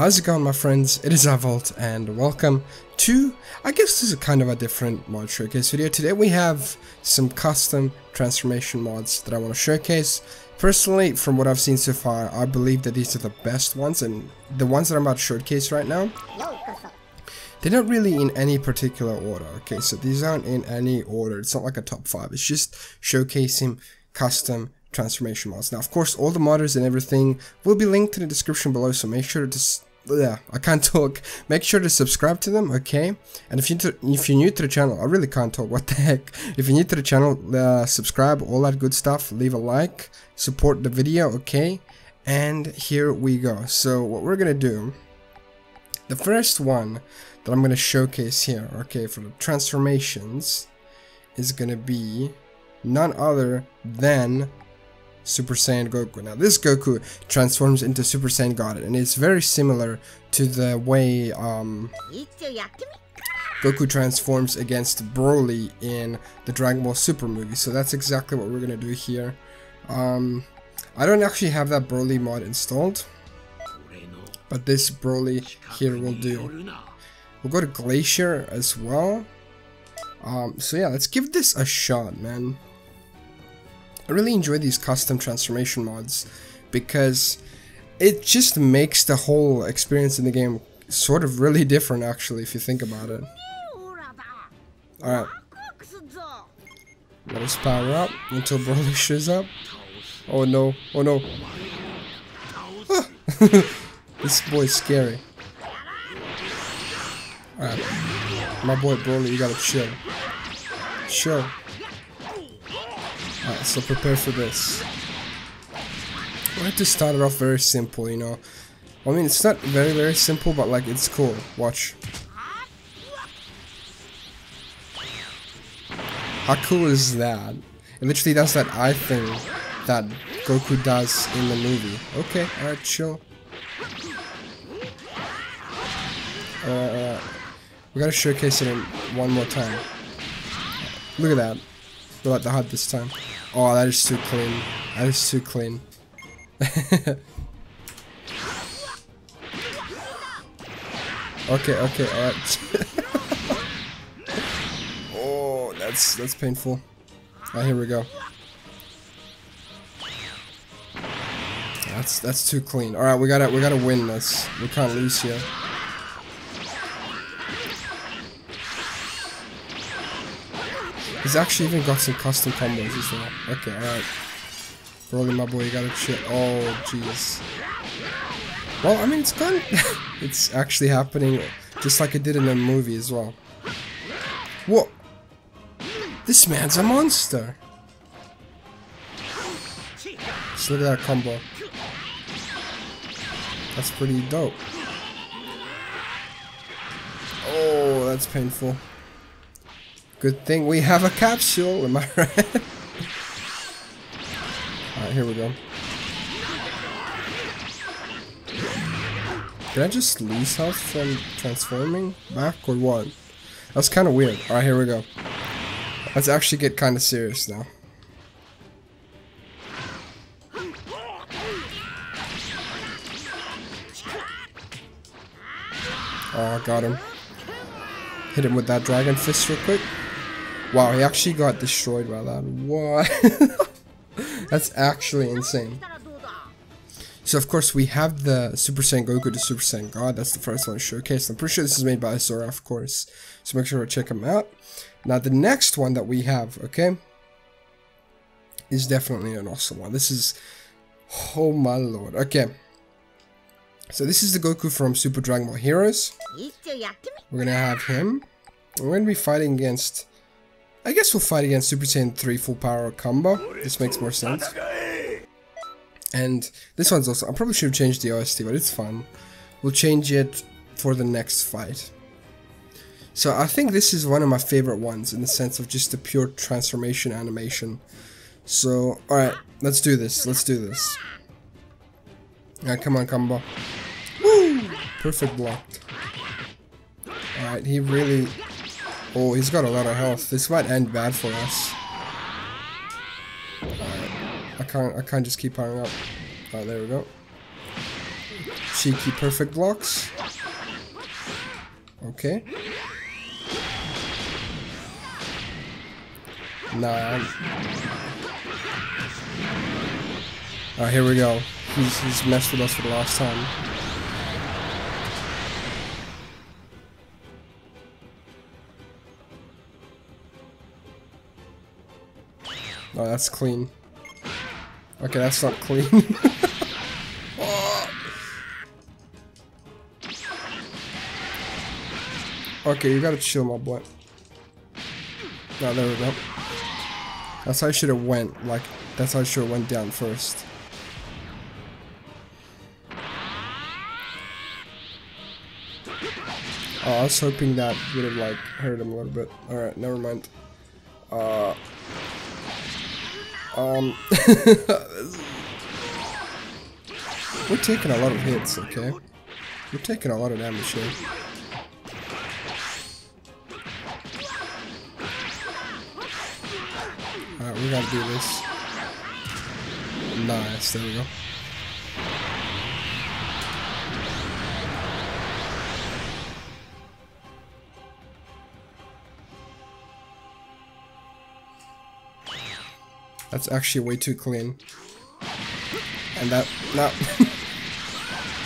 How's it going my friends? It is iVolt and welcome to, I guess this is kind of a different mod showcase video. Today we have some custom transformation mods that I want to showcase. Personally, from what I've seen so far, I believe that these are the best ones and the ones that I'm about to showcase right now, they're not really in any particular order. Okay, so these aren't in any order. It's not like a top 5. It's just showcasing custom transformation mods. Now, of course, all the modders and everything will be linked in the description below, so make sure to yeah, I can't talk. Make sure to subscribe to them, okay? And if you if you're new to the channel, I really can't talk. What the heck? If you're new to the channel, uh, subscribe, all that good stuff. Leave a like, support the video, okay? And here we go. So what we're gonna do, the first one that I'm gonna showcase here, okay, for the transformations, is gonna be none other than Super Saiyan Goku. Now this Goku transforms into Super Saiyan God and it's very similar to the way um, Goku transforms against Broly in the Dragon Ball Super movie. So that's exactly what we're gonna do here. Um, I don't actually have that Broly mod installed, but this Broly here will do. We'll go to Glacier as well. Um, so yeah, let's give this a shot, man. I really enjoy these custom transformation mods because it just makes the whole experience in the game sort of really different actually if you think about it. Alright. Let us power up until Broly shows up. Oh no, oh no. Ah. this boy's scary. Alright. My boy Broly, you gotta chill. Chill. Alright, so prepare for this. I like to start it off very simple, you know. I mean, it's not very, very simple, but like, it's cool. Watch. How cool is that? It literally does that eye thing that Goku does in the movie. Okay, alright, chill. Uh, we gotta showcase it one more time. Look at that. Like the HUD this time. Oh, that is too clean. That is too clean. okay, okay, alright. oh, that's that's painful. Alright, here we go. That's that's too clean. Alright, we gotta we gotta win this. We can't lose here. He's actually even got some custom combos as well. Okay, alright. Broly, my boy, you gotta chill. Oh, jeez. Well, I mean, it's gone. it's actually happening just like it did in the movie as well. What? This man's a monster. Just look at that combo. That's pretty dope. Oh, that's painful. Good thing we have a capsule, am I right? Alright, here we go. Did I just lose health from transforming back or what? That's kind of weird. Alright, here we go. Let's actually get kind of serious now. Oh, I got him. Hit him with that dragon fist real quick. Wow, he actually got destroyed by that. What? That's actually insane. So of course we have the Super Saiyan Goku to Super Saiyan God. That's the first one showcased. I'm pretty sure this is made by Azura, of course. So make sure to check him out. Now the next one that we have, okay, is definitely an awesome one. This is, oh my lord. Okay. So this is the Goku from Super Dragon Ball Heroes. We're gonna have him. We're gonna be fighting against I guess we'll fight against Super Saiyan 3 full power combo. This makes more sense. And this one's also, I probably should have changed the OST, but it's fun. We'll change it for the next fight. So I think this is one of my favorite ones in the sense of just the pure transformation animation. So, alright, let's do this. Let's do this. Alright, come on, combo. Woo! Perfect blocked. Alright, he really Oh, he's got a lot of health. This might end bad for us. I can't I can't just keep powering up. Oh, there we go. Cheeky perfect blocks. Okay. Nah. Alright, here we go. He's, he's messed with us for the last time. Oh, that's clean. Okay, that's not clean. Okay, you gotta chill, my boy. Oh, there we go. That's how I should have went. Like, that's how I should have went down first. Oh, I was hoping that would have, like, hurt him a little bit. Alright, never mind. Uh... Um... We're taking a lot of hits, okay? We're taking a lot of damage here. Alright, we gotta do this. Nice, there we go. That's actually way too clean. And that, not,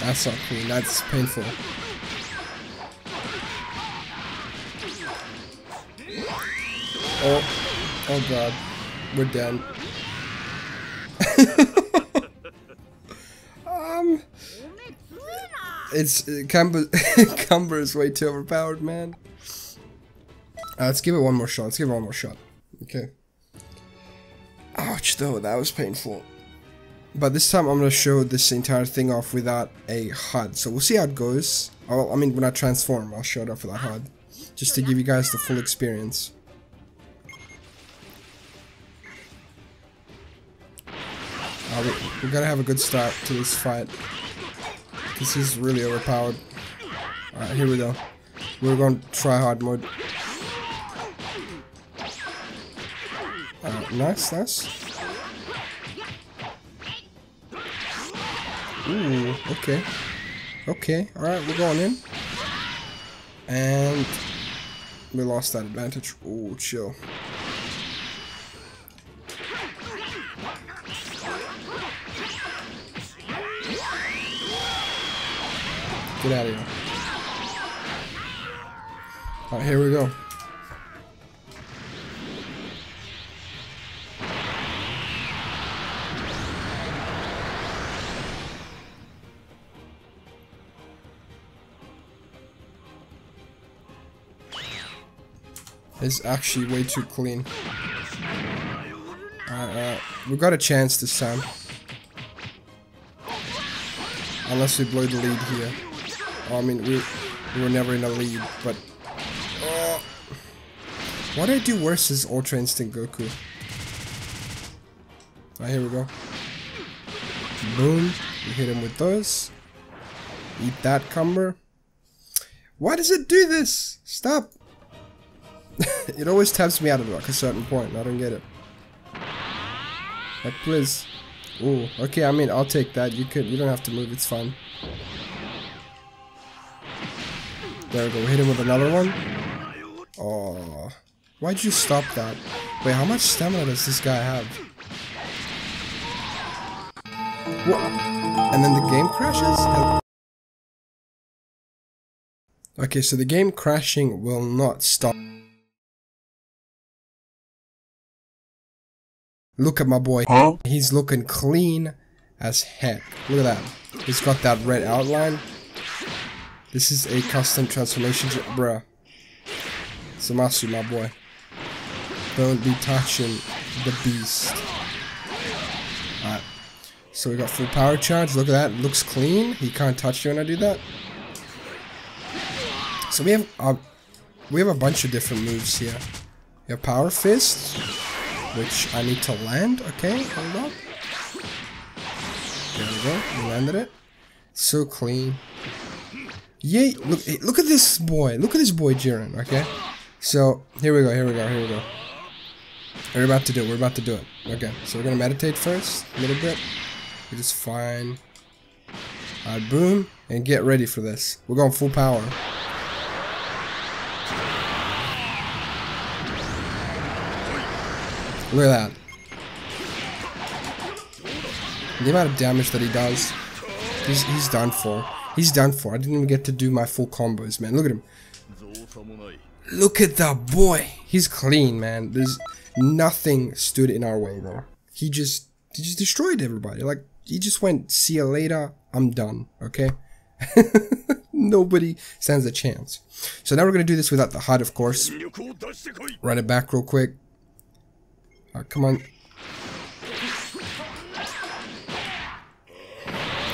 that's not clean, that's painful. Oh, oh god. We're done. um, it's uh, Cumber. Cumber is way too overpowered, man. Uh, let's give it one more shot. Let's give it one more shot. Okay. Ouch, though that was painful. But this time I'm gonna show this entire thing off without a HUD. So we'll see how it goes. Oh, I mean, when I transform, I'll show it off without HUD, just to give you guys the full experience. Uh, we, we gotta have a good start to this fight. This is really overpowered. Alright, here we go. We're going to try hard mode. Uh, nice, nice. Ooh, okay. Okay, alright, we're going in. And we lost that advantage. Ooh, chill. Get out of here. Alright, here we go. It's actually way too clean. Uh, uh, we got a chance this time. Unless we blow the lead here. Oh, I mean, we, we were never in a lead, but... Uh, what did I do worse is Ultra Instinct Goku? Alright, here we go. Boom. We hit him with those. Eat that cumber. Why does it do this? Stop. it always taps me out of like a certain point. I don't get it. Like, please. Ooh, okay, I mean, I'll take that. You could, you don't have to move, it's fine. There we go, hit him with another one. Oh, why'd you stop that? Wait, how much stamina does this guy have? What? And then the game crashes? Okay, so the game crashing will not stop. Look at my boy. Huh? He's looking clean as heck. Look at that. He's got that red outline. This is a custom transformation, bruh. Zamasu, my boy. Don't be touching the beast. Alright. So we got full power charge. Look at that. Looks clean. He can't touch you when I do that. So we have a, we have a bunch of different moves here. We have power fist, which I need to land. Okay, hold up. There we go. We landed it. So clean. Yay! Look, look at this boy. Look at this boy, Jiren. Okay. So here we go. Here we go. Here we go. We're about to do it. We're about to do it. Okay. So we're gonna meditate first, a little bit. is fine. Alright, boom, and get ready for this. We're going full power. Look at that. The amount of damage that he does. He's, he's done for. He's done for. I didn't even get to do my full combos, man. Look at him. Look at that boy. He's clean, man. There's nothing stood in our way, bro. He just, he just destroyed everybody. Like, he just went, see you later. I'm done. Okay? Nobody stands a chance. So now we're going to do this without the HUD, of course. Run it back real quick. Come on.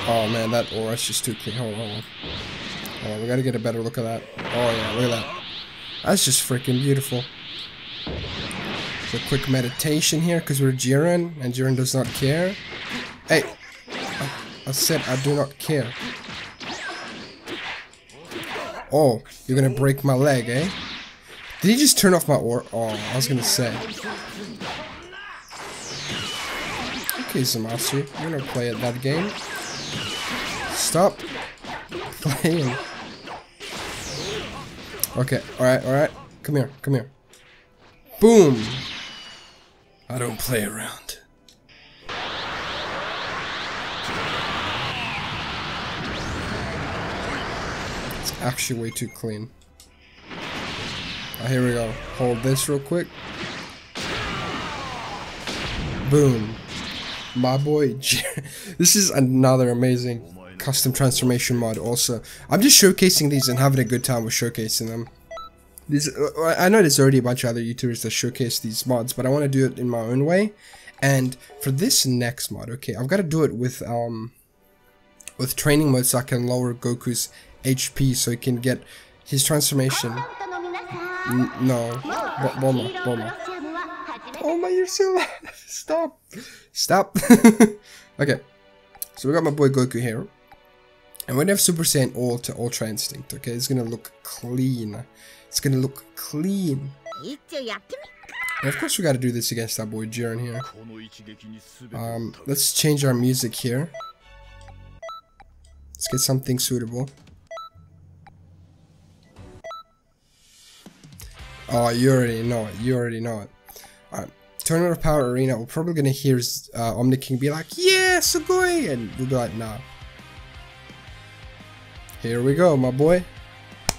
Oh man, that aura's just too clean. Hold on, hold on. Hold on, we gotta get a better look at that. Oh yeah, look at that. That's just freaking beautiful. So quick meditation here, because we're Jiren, and Jiren does not care. Hey! I, I said I do not care. Oh, you're gonna break my leg, eh? Did he just turn off my or- Oh, I was gonna say. Okay, Zamasu, you're gonna play at that game. Stop playing. Okay, alright, alright. Come here, come here. Boom! I don't play around. It's actually way too clean. Here we go. Hold this real quick. Boom. My boy, this is another amazing custom transformation mod also. I'm just showcasing these and having a good time with showcasing them. This, uh, I know there's already a bunch of other YouTubers that showcase these mods, but I want to do it in my own way. And for this next mod, okay, I've got to do it with um with training mode so I can lower Goku's HP so he can get his transformation. N no, Bulma, Bulma. Bulma, you're so stop, stop. okay, so we got my boy Goku here. And we're gonna have Super Saiyan All to Ultra Instinct, okay? It's gonna look clean. It's gonna look clean. And of course we gotta do this against that boy Jiren here. Um, let's change our music here. Let's get something suitable. Oh, you already know it. You already know it. Alright. Tournament of Power Arena, we're probably gonna hear uh, Omni King be like, Yeah, Sugoi! And we'll be like, Nah. Here we go, my boy.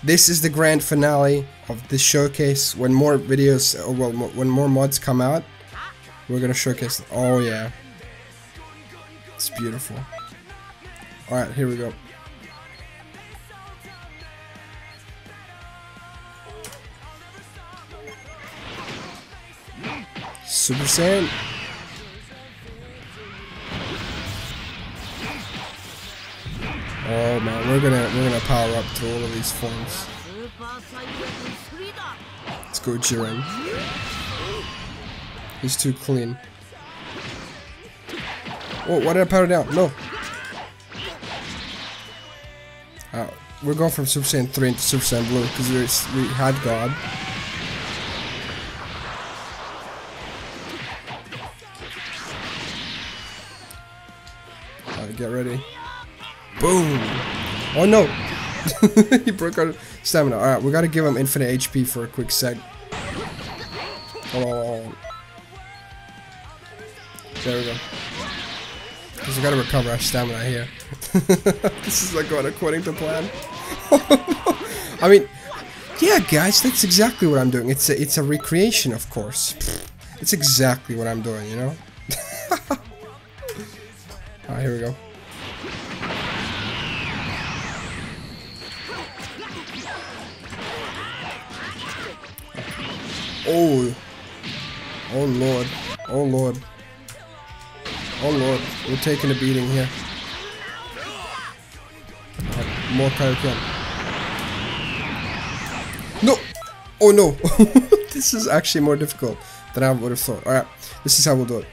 This is the grand finale of this showcase. When more videos, uh, well, when more mods come out, we're gonna showcase. Oh yeah, it's beautiful. All right, here we go. Super Saiyan. Oh man, we're gonna we're gonna power up to all of these forms. Let's go Jiren. He's too clean. Oh, why did I power down? No. Uh, we're going from Super Saiyan 3 into Super Saiyan Blue because we had God. Alright, get ready. Boom! Oh no! he broke our stamina. Alright, we gotta give him infinite HP for a quick sec. Hold on, hold on. There we go. Because we gotta recover our stamina here. this is like going according to plan. I mean, yeah, guys, that's exactly what I'm doing. It's a, it's a recreation, of course. It's exactly what I'm doing, you know? Here we go. Oh. Oh lord. Oh lord. Oh lord. We're taking a beating here. Right, more Kaioken. No! Oh no! this is actually more difficult than I would have thought. Alright, this is how we'll do it.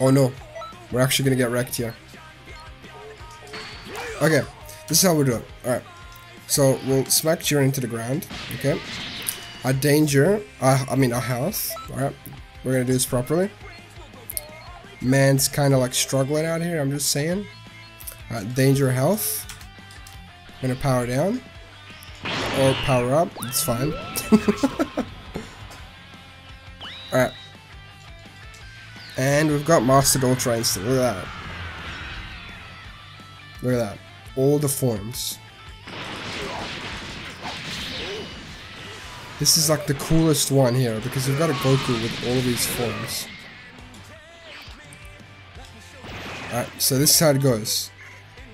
Oh no. We're actually gonna get wrecked here. Okay, this is how we'll do it. Alright. So we'll smack Jiren into the ground. Okay a danger, uh, I mean a health, alright, we're gonna do this properly. man's kind of like struggling out here. I'm just saying. Danger health. gonna power down or power up. It's fine. All right. And we've got Mastered Ultra Instinct. Look at that. Look at that. All the forms. This is like the coolest one here because we've got a Goku with all these forms. Alright, so this is how it goes.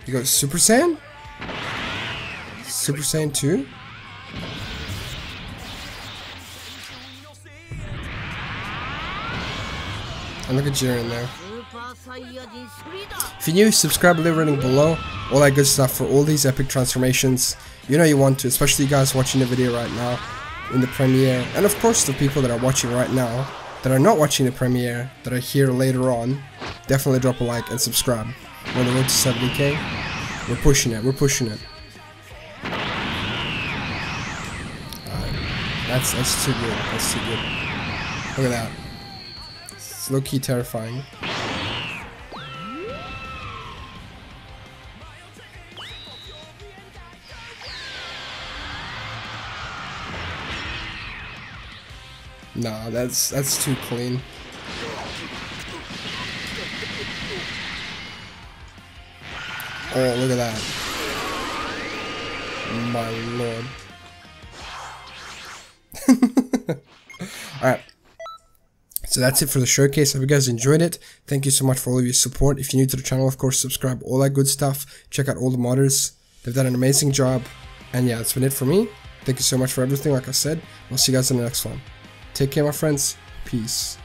You go Super Saiyan? Super Saiyan 2? And look at Jiren there. If you're new, subscribe, leave a rating below. All that good stuff for all these epic transformations. You know you want to, especially you guys watching the video right now in the premiere. And of course the people that are watching right now, that are not watching the premiere, that are here later on, definitely drop a like and subscribe. We're on the road to 70k. We're pushing it, we're pushing it. That's, that's too good, that's too good. Look at that. It's low-key terrifying. Nah, that's that's too clean. Oh, look at that. My lord. Alright. So that's it for the showcase. I hope you guys enjoyed it. Thank you so much for all of your support. If you're new to the channel, of course, subscribe, all that good stuff. Check out all the modders. They've done an amazing job. And yeah, that's been it for me. Thank you so much for everything, like I said. I'll see you guys in the next one. Take care, my friends. Peace.